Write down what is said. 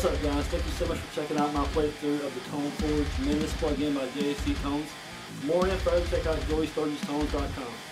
What's up guys, thank you so much for checking out my playthrough of the Tone Forge Menace plugin by JST Tones. For more info, check out joeysturgistones.com.